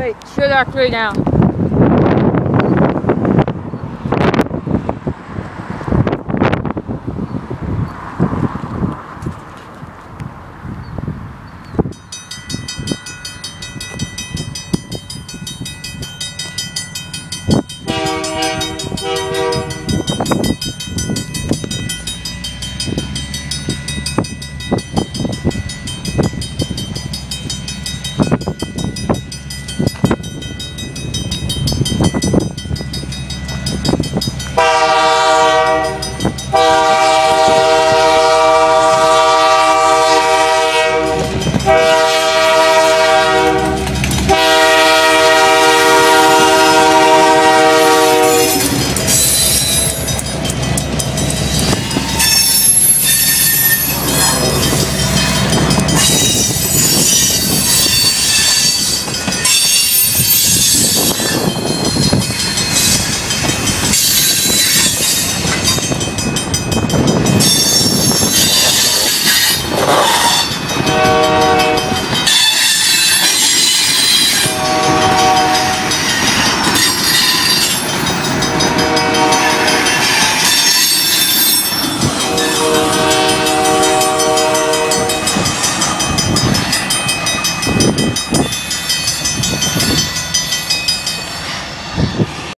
Wait, show that activate now.